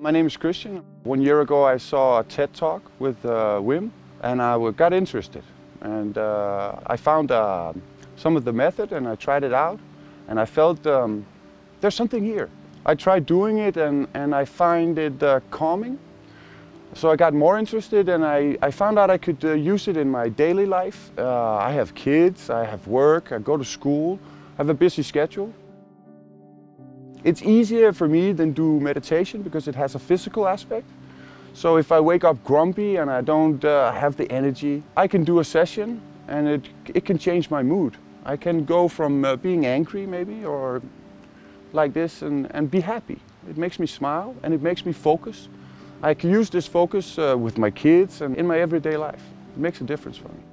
My name is Christian. One year ago I saw a TED Talk with uh, Wim and I got interested. And uh, I found uh, some of the method and I tried it out and I felt um, there's something here. I tried doing it and, and I find it uh, calming. So I got more interested and I, I found out I could uh, use it in my daily life. Uh, I have kids, I have work, I go to school, I have a busy schedule. It's easier for me than do meditation because it has a physical aspect. So if I wake up grumpy and I don't uh, have the energy, I can do a session and it, it can change my mood. I can go from uh, being angry maybe or like this and, and be happy. It makes me smile and it makes me focus. I can use this focus uh, with my kids and in my everyday life. It makes a difference for me.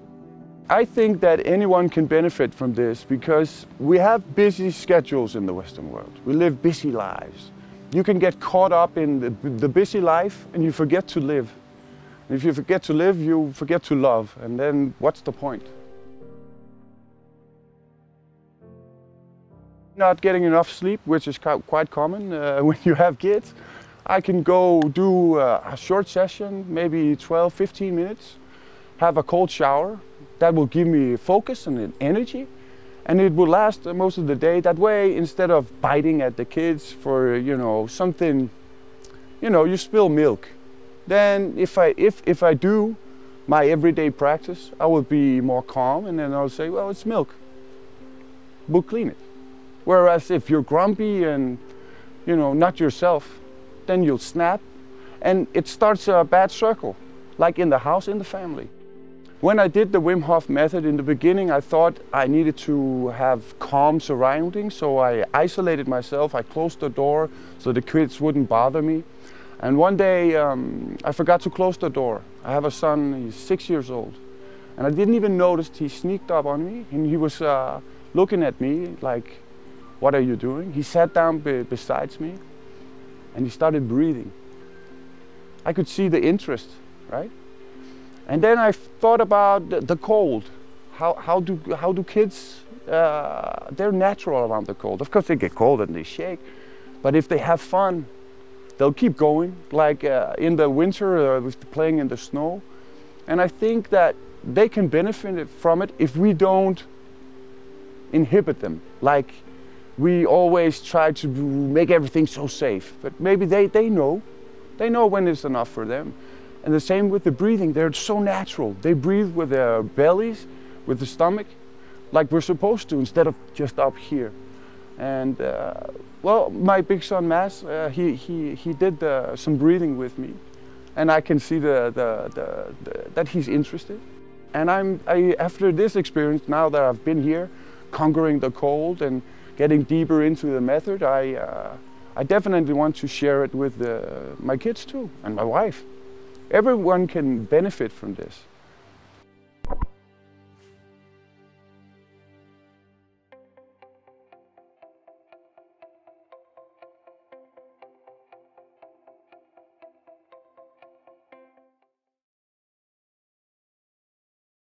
I think that anyone can benefit from this because we have busy schedules in the Western world. We live busy lives. You can get caught up in the, the busy life and you forget to live. And if you forget to live, you forget to love. And then what's the point? Not getting enough sleep, which is quite common uh, when you have kids. I can go do uh, a short session, maybe 12, 15 minutes, have a cold shower. That will give me focus and energy and it will last most of the day. That way, instead of biting at the kids for, you know, something, you know, you spill milk. Then if I, if, if I do my everyday practice, I will be more calm and then I'll say, well, it's milk. We'll clean it. Whereas if you're grumpy and, you know, not yourself, then you'll snap and it starts a bad circle, like in the house, in the family. When I did the Wim Hof method in the beginning, I thought I needed to have calm surroundings, so I isolated myself. I closed the door so the kids wouldn't bother me. And one day um, I forgot to close the door. I have a son, he's six years old. And I didn't even notice he sneaked up on me and he was uh, looking at me like, what are you doing? He sat down be beside me and he started breathing. I could see the interest, right? And then I thought about the, cold. How, how, do, how do kids, uh, they're natural around the cold. Of course they get cold and they shake, but if they have fun, they'll keep going. Like uh, in the winter, uh, with playing in the snow. And I think that they can benefit from it if we don't inhibit them. Like we always try to make everything so safe. But maybe they, they know. They know when it's enough for them. And the same with the breathing. They're so natural. They breathe with their bellies, with the stomach, like we're supposed to, instead of just up here. And uh, well, my big son Mads, uh, he, he, he did uh, some breathing with me. And I can see the, the, the, the, that he's interested. And I'm, I, after this experience, now that I've been here, conquering the cold and getting deeper into the method, I, uh, I definitely want to share it with uh, my kids too and my wife. Everyone can benefit from this.